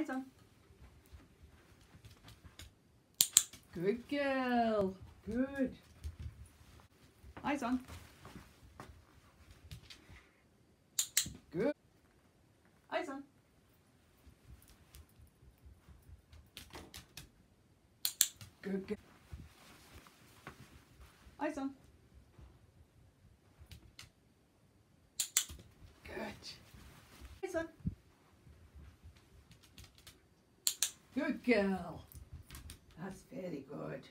Eyes on. Good girl. Good. Eyes on. Good. Eyes on. Good girl. Eyes on. Good. Eyes on. Good girl. That's very good.